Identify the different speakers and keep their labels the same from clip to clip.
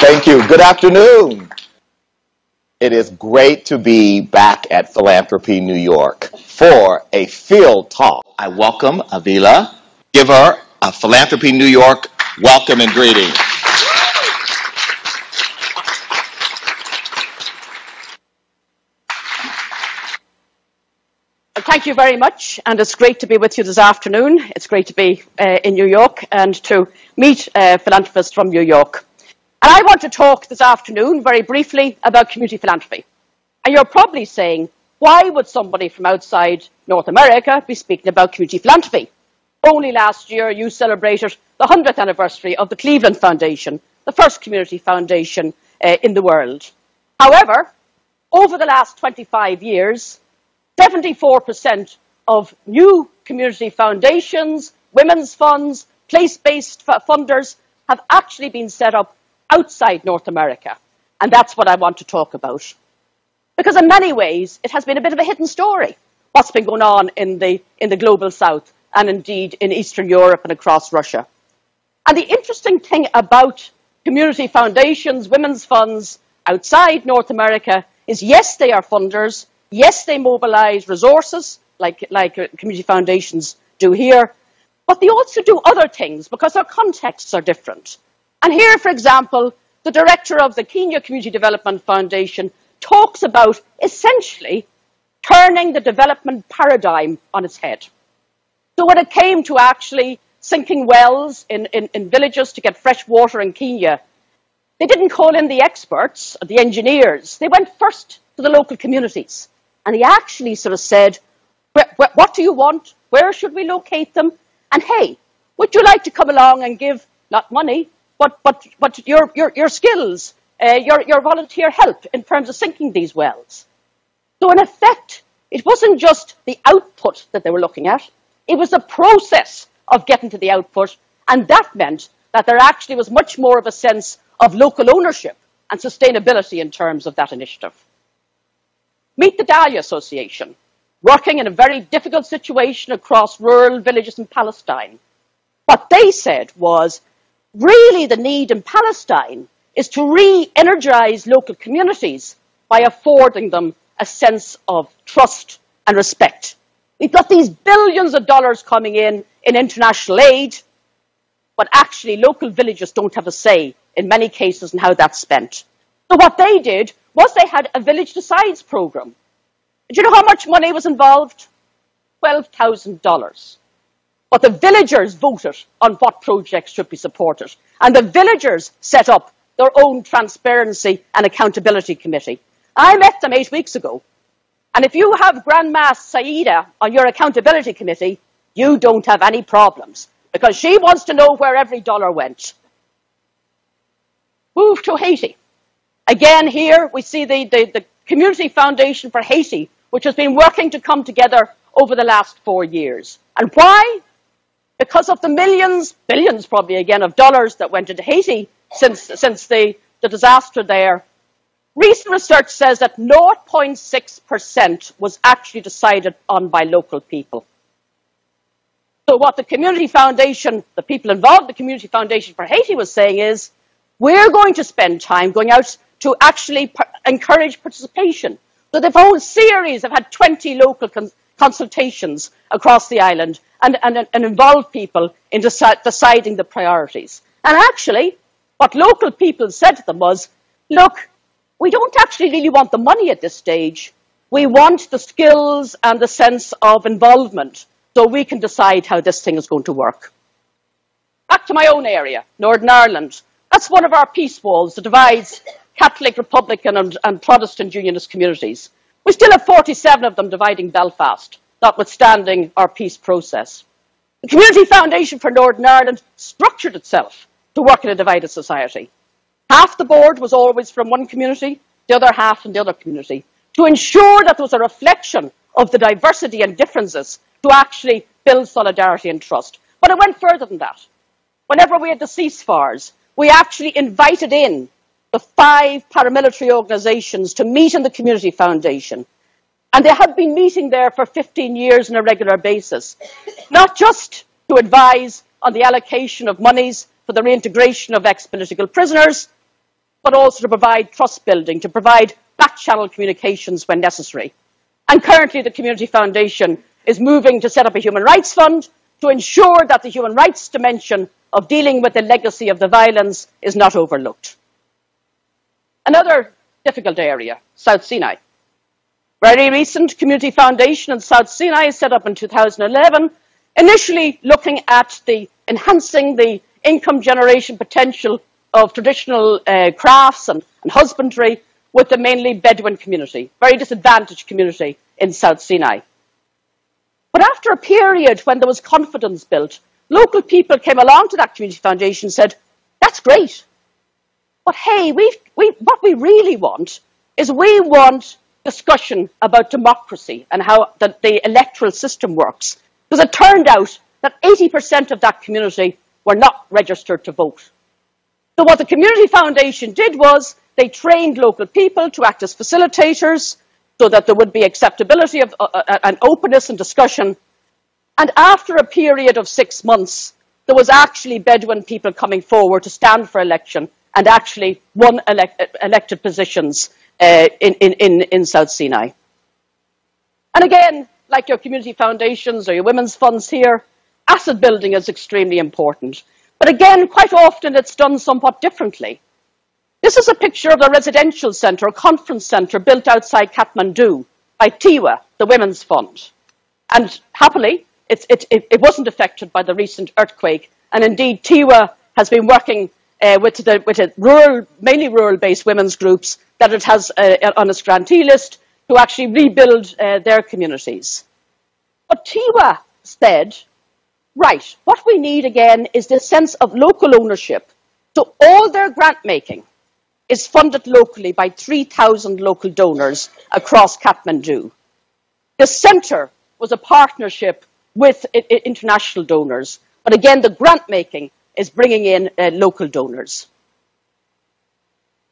Speaker 1: Thank you. Good afternoon. It is great to be back at Philanthropy New York for a PhilTalk. I welcome Avila. Give her a Philanthropy New York welcome and greeting.
Speaker 2: Thank you very much, and it's great to be with you this afternoon. It's great to be uh, in New York and to meet uh, philanthropists from New York. And I want to talk this afternoon very briefly about community philanthropy. And you're probably saying, why would somebody from outside North America be speaking about community philanthropy? Only last year you celebrated the 100th anniversary of the Cleveland Foundation, the first community foundation uh, in the world. However, over the last 25 years, 74% of new community foundations, women's funds, place-based funders have actually been set up outside North America. And that's what I want to talk about. Because in many ways, it has been a bit of a hidden story, what's been going on in the, in the global south and indeed in Eastern Europe and across Russia. And the interesting thing about community foundations, women's funds outside North America is yes, they are funders, Yes, they mobilise resources, like, like community foundations do here, but they also do other things because their contexts are different. And here, for example, the director of the Kenya Community Development Foundation talks about essentially turning the development paradigm on its head. So when it came to actually sinking wells in, in, in villages to get fresh water in Kenya, they didn't call in the experts, or the engineers. They went first to the local communities. And he actually sort of said, what do you want? Where should we locate them? And hey, would you like to come along and give not money, but, but, but your, your, your skills, uh, your, your volunteer help in terms of sinking these wells? So in effect, it wasn't just the output that they were looking at, it was the process of getting to the output, and that meant that there actually was much more of a sense of local ownership and sustainability in terms of that initiative. Meet the Dalia Association, working in a very difficult situation across rural villages in Palestine. What they said was, really the need in Palestine is to re-energize local communities by affording them a sense of trust and respect. We've got these billions of dollars coming in in international aid, but actually local villages don't have a say in many cases in how that's spent. So what they did was they had a Village Decides program. Do you know how much money was involved? $12,000. But the villagers voted on what projects should be supported. And the villagers set up their own transparency and accountability committee. I met them eight weeks ago. And if you have Grandma Saida on your accountability committee, you don't have any problems because she wants to know where every dollar went. Move to Haiti. Again, here we see the, the, the Community Foundation for Haiti, which has been working to come together over the last four years. And why? Because of the millions, billions probably again, of dollars that went into Haiti since, since the, the disaster there. Recent research says that 0.6% was actually decided on by local people. So what the Community Foundation, the people involved, the Community Foundation for Haiti was saying is, we're going to spend time going out to actually encourage participation. So they've a whole series, they've had 20 local consultations across the island and, and, and involved people in deci deciding the priorities. And actually, what local people said to them was, look, we don't actually really want the money at this stage. We want the skills and the sense of involvement so we can decide how this thing is going to work. Back to my own area, Northern Ireland. That's one of our peace walls that divides Catholic, Republican and, and Protestant Unionist communities. We still have 47 of them dividing Belfast, notwithstanding our peace process. The Community Foundation for Northern Ireland structured itself to work in a divided society. Half the board was always from one community, the other half from the other community, to ensure that there was a reflection of the diversity and differences to actually build solidarity and trust. But it went further than that. Whenever we had the ceasefires, we actually invited in the five paramilitary organisations to meet in the Community Foundation. And they have been meeting there for 15 years on a regular basis, not just to advise on the allocation of monies for the reintegration of ex-political prisoners, but also to provide trust building, to provide back channel communications when necessary. And currently, the Community Foundation is moving to set up a human rights fund to ensure that the human rights dimension of dealing with the legacy of the violence is not overlooked. Another difficult area, South Sinai. Very recent Community Foundation in South Sinai set up in 2011, initially looking at the enhancing the income generation potential of traditional uh, crafts and, and husbandry with the mainly Bedouin community, very disadvantaged community in South Sinai. But after a period when there was confidence built, local people came along to that community foundation and said, that's great. But hey, we, we, what we really want is we want discussion about democracy and how the, the electoral system works. Because it turned out that 80% of that community were not registered to vote. So what the Community Foundation did was they trained local people to act as facilitators so that there would be acceptability of, uh, uh, and openness and discussion. And after a period of six months, there was actually Bedouin people coming forward to stand for election and actually won elect elected positions uh, in, in, in South Sinai. And again, like your community foundations or your women's funds here, asset building is extremely important. But again, quite often it's done somewhat differently. This is a picture of the residential centre, a conference centre built outside Kathmandu by Tewa, the Women's Fund. And happily, it, it, it, wasn't affected by the recent earthquake. And indeed, Tewa has been working uh, with, the, with rural, mainly rural-based women's groups that it has uh, on its grantee list to actually rebuild uh, their communities. But Tewa said, right, what we need again is this sense of local ownership. So all their grant making is funded locally by 3,000 local donors across Kathmandu. The centre was a partnership with international donors, but again, the grant making is bringing in uh, local donors.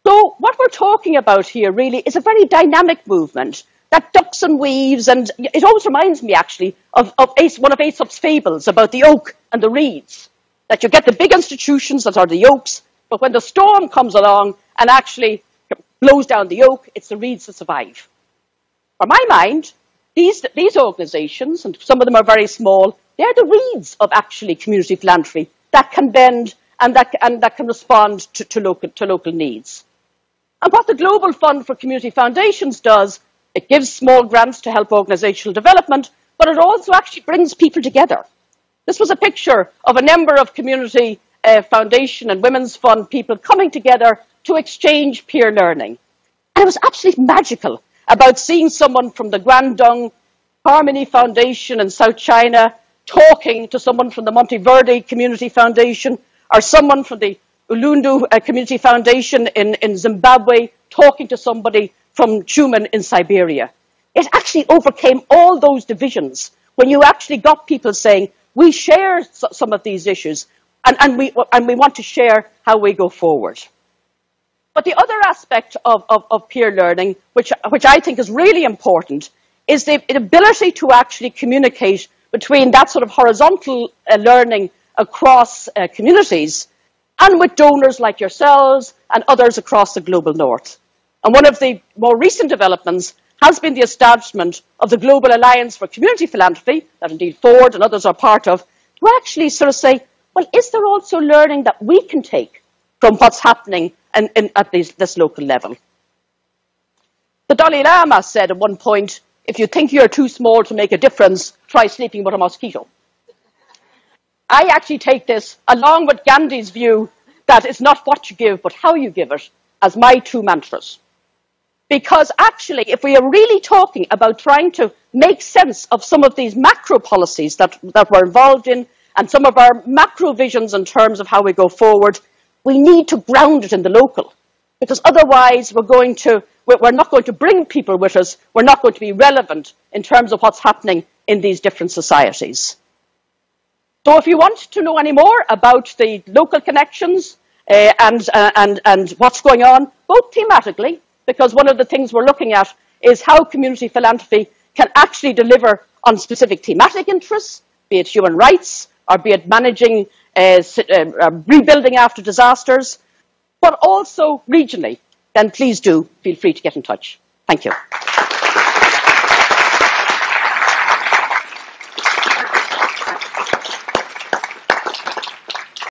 Speaker 2: So what we're talking about here really is a very dynamic movement that ducks and weaves, and it always reminds me actually of, of one of Aesop's fables about the oak and the reeds. That you get the big institutions that are the oaks, but when the storm comes along and actually blows down the oak, it's the reeds that survive. For my mind, these, these organisations, and some of them are very small, they're the reeds of actually community philanthropy that can bend and that, and that can respond to, to, local, to local needs. And what the Global Fund for Community Foundations does, it gives small grants to help organisational development, but it also actually brings people together. This was a picture of a number of community uh, foundation and women's fund people coming together to exchange peer learning. And it was absolutely magical about seeing someone from the Guangdong Harmony Foundation in South China talking to someone from the Monteverde Community Foundation or someone from the Uluntu uh, Community Foundation in, in Zimbabwe talking to somebody from Chuman in Siberia. It actually overcame all those divisions when you actually got people saying, we share some of these issues and, and, we, and we want to share how we go forward. But the other aspect of, of, of peer learning, which, which I think is really important, is the ability to actually communicate between that sort of horizontal uh, learning across uh, communities and with donors like yourselves and others across the global north. And one of the more recent developments has been the establishment of the Global Alliance for Community Philanthropy, that indeed Ford and others are part of, to actually sort of say, well, is there also learning that we can take from what's happening in, in, at this, this local level? The Dalai Lama said at one point, if you think you're too small to make a difference, try sleeping with a mosquito. I actually take this, along with Gandhi's view that it's not what you give, but how you give it, as my two mantras. Because actually, if we are really talking about trying to make sense of some of these macro policies that, that we're involved in, and some of our macro visions in terms of how we go forward, we need to ground it in the local. Because otherwise, we're going to we're not going to bring people with us. We're not going to be relevant in terms of what's happening in these different societies. So if you want to know any more about the local connections uh, and, uh, and, and what's going on, both thematically, because one of the things we're looking at is how community philanthropy can actually deliver on specific thematic interests, be it human rights, or be it managing uh, uh rebuilding after disasters, but also regionally, then please do feel free to get in touch. Thank you.